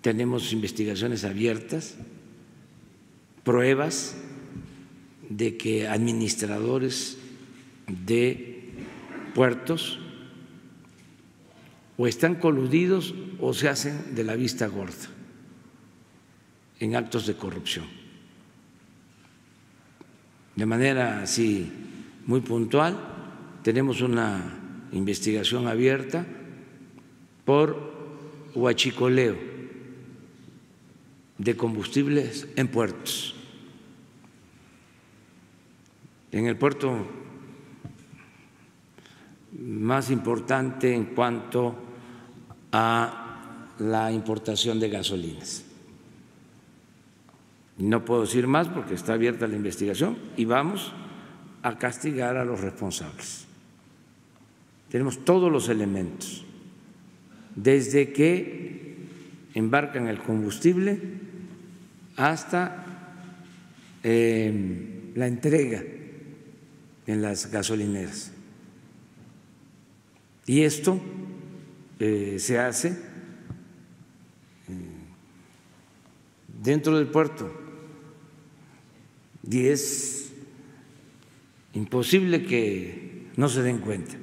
tenemos investigaciones abiertas, pruebas de que administradores de puertos o están coludidos o se hacen de la vista gorda en actos de corrupción. De manera así muy puntual, tenemos una investigación abierta por huachicoleo de combustibles en puertos. En el puerto más importante en cuanto a la importación de gasolinas. No puedo decir más porque está abierta la investigación y vamos a castigar a los responsables. Tenemos todos los elementos, desde que embarcan el combustible hasta eh, la entrega en las gasolineras. Y esto eh, se hace eh, dentro del puerto y es imposible que no se den cuenta.